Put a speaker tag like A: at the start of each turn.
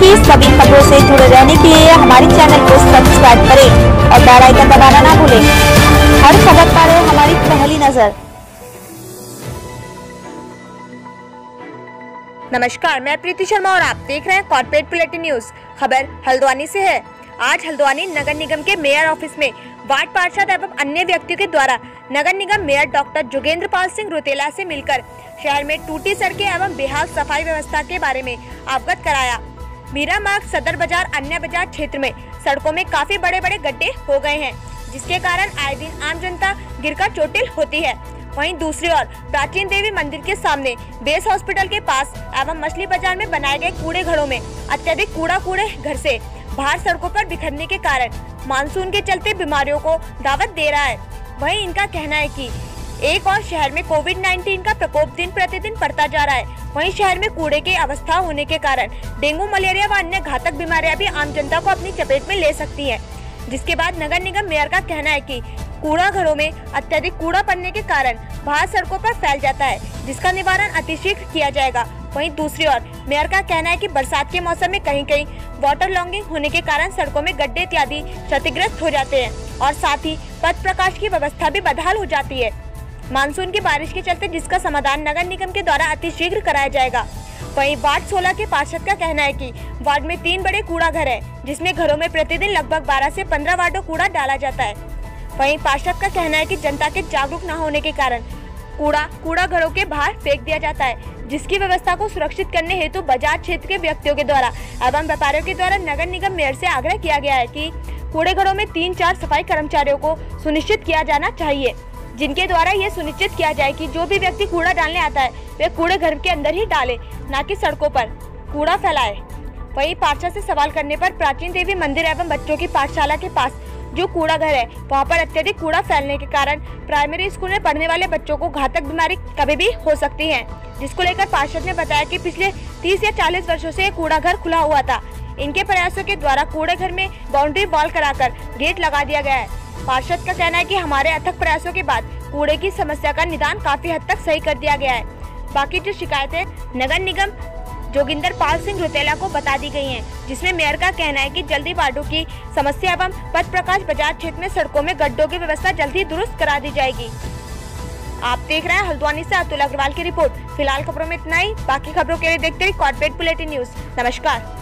A: की सभी खबरों से जुड़े रहने के लिए हमारे चैनल को सब्सक्राइब करें और बेल आइकन दबाना ना भूलें। हर खबर पर हमारी पहली नज़र।
B: नमस्कार, मैं प्रीति शर्मा और आप देख रहे हैं कॉर्पोरेट बुलेटिन न्यूज़ खबर हल्द्वानी से है। आज हल्द्वानी नगर निगम के मेयर ऑफ़िस में वार्ड पार्षद एवं अन्य व्यक्तियों के द्वारा नगर निगम मेयर डॉक्टर जोगेंद्र पाल सिंह रुतेला से मिलकर शहर में टूटी सड़कें एवं बेहाल सफ़ाई व्यवस्था के बारे में अवगत कराया। मीरा मार्ग सदर बाज़ार, अन्य बाज़ार क्षेत्र में सड़कों में काफ़ी बड़े बड़े गड्ढे हो गए हैं, जिसके कारण आए दिन आम जनता गिरकर चोटिल होती है। वहीं दूसरी ओर, प्राचीन देवी मंदिर के सामने बेस हॉस्पिटल के पास एवं मछली बाज़ार में बनाए गए कूड़े घरों में अत्यधिक कूड़ा कूड़े घर से बाहर सड़कों पर बिखरने के कारण मानसून के चलते बीमारियों को दावत दे रहा है। वहीं इनका कहना है कि एक और शहर में कोविड 19 का प्रकोप दिन प्रतिदिन बढ़ता जा रहा है। वहीं शहर में कूड़े की अवस्था होने के कारण डेंगू, मलेरिया व अन्य घातक बीमारियाँ भी आम जनता को अपनी चपेट में ले सकती हैं। जिसके बाद नगर निगम मेयर का कहना है कि कूड़ा घरों में अत्यधिक कूड़ा पड़ने के कारण बाहर सड़कों पर फैल जाता है, जिसका निवारण अतिशीघ्र किया जाएगा। वहीं दूसरी ओर, मेयर का कहना है कि बरसात के मौसम में कहीं कहीं वाटर लॉन्गिंग होने के कारण सड़कों में गड्ढे इत्यादि क्षतिग्रस्त हो जाते हैं और साथ ही पथ प्रकाश की व्यवस्था भी बदहाल हो जाती है। मानसून की बारिश के चलते जिसका समाधान नगर निगम के द्वारा अतिशीघ्र कराया जाएगा। वहीं वार्ड 16 के पार्षद का कहना है कि वार्ड में तीन बड़े कूड़ा घर है, जिसमें घरों में प्रतिदिन लगभग 12 से 15 वार्डो कूड़ा डाला जाता है। वहीं पार्षद का कहना है कि जनता के जागरूक न होने के कारण कूड़ा कूड़ा घरों के बाहर फेंक दिया जाता है, जिसकी व्यवस्था को सुरक्षित करने हेतु बाज़ार क्षेत्र के व्यक्तियों के द्वारा। एवं व्यापारियों के द्वारा नगर निगम मेयर से आग्रह किया गया है कि कूड़े घरों में तीन चार सफ़ाई कर्मचारियों को सुनिश्चित किया जाना चाहिए। जिनके द्वारा ये सुनिश्चित किया जाए कि जो भी व्यक्ति कूड़ा डालने आता है वे कूड़े घर के अंदर ही डाले, न कि सड़कों पर। कूड़ा फैलाए। वही पार्षद से सवाल करने पर प्राचीन देवी मंदिर एवं बच्चों की पाठशाला के पास जो कूड़ा घर है, वहाँ पर अत्यधिक कूड़ा फैलने के कारण प्राइमरी स्कूल में पढ़ने वाले बच्चों को घातक बीमारी कभी भी हो सकती है। जिसको लेकर पार्षद ने बताया कि पिछले 30 या 40 वर्षों से कूड़ा घर खुला हुआ था। इनके प्रयासों के द्वारा कूड़े घर में बाउंड्री वॉल कराकर गेट लगा दिया गया है। पार्षद का कहना है कि हमारे अथक प्रयासों के बाद कूड़े की समस्या का निदान काफ़ी हद तक सही कर दिया गया है। बाकी जो शिकायतें नगर निगम जोगिंदर पाल सिंह रुतेला को बता दी गई हैं, जिसमें मेयर का कहना है कि जल्दी वार्डो की समस्या एवं पथ प्रकाश बाज़ार क्षेत्र में सड़कों में गड्ढों की व्यवस्था जल्दी दुरुस्त करा दी जाएगी। आप देख रहे हैं हल्द्वानी से अतुल अग्रवाल की रिपोर्ट। फ़िलहाल खबरों में इतना ही। बाकी खबरों के लिए देखते रहिए कॉर्पोरेट बुलेटिन न्यूज़ नमस्कार।